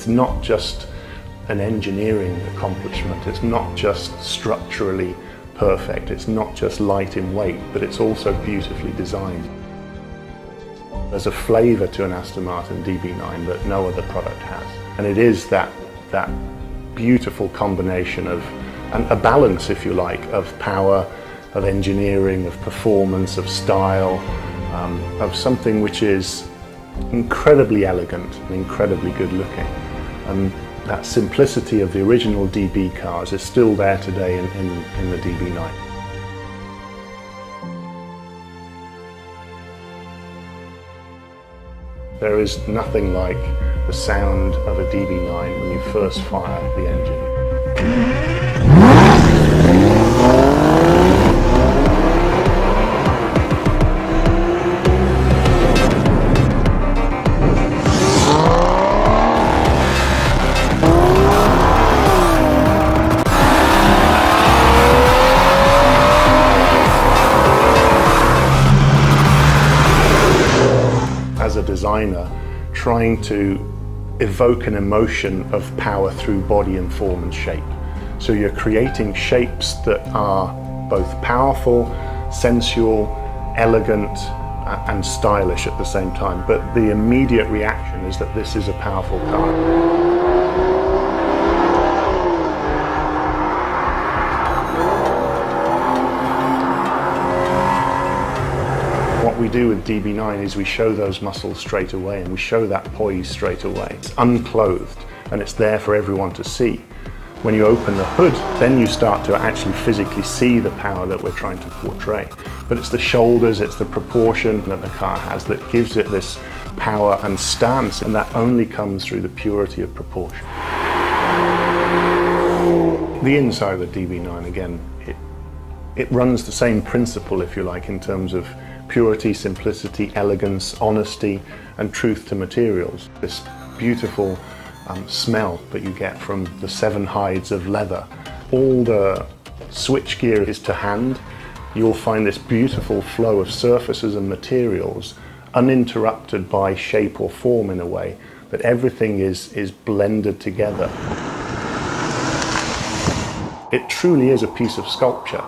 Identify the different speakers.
Speaker 1: It's not just an engineering accomplishment, it's not just structurally perfect, it's not just light in weight, but it's also beautifully designed. There's a flavour to an Aston Martin DB9 that no other product has. And it is that, that beautiful combination of, and a balance, if you like, of power, of engineering, of performance, of style, um, of something which is incredibly elegant and incredibly good looking. And that simplicity of the original DB cars is still there today in, in, in the DB9. There is nothing like the sound of a DB9 when you first fire the engine. As a designer trying to evoke an emotion of power through body and form and shape. So you're creating shapes that are both powerful, sensual, elegant, and stylish at the same time. But the immediate reaction is that this is a powerful car. We do with DB9 is we show those muscles straight away and we show that poise straight away. It's unclothed and it's there for everyone to see. When you open the hood, then you start to actually physically see the power that we're trying to portray. But it's the shoulders, it's the proportion that the car has that gives it this power and stance, and that only comes through the purity of proportion. The inside of the DB9, again, it, it runs the same principle, if you like, in terms of purity, simplicity, elegance, honesty, and truth to materials. This beautiful um, smell that you get from the seven hides of leather. All the switchgear is to hand. You'll find this beautiful flow of surfaces and materials uninterrupted by shape or form in a way, but everything is, is blended together. It truly is a piece of sculpture.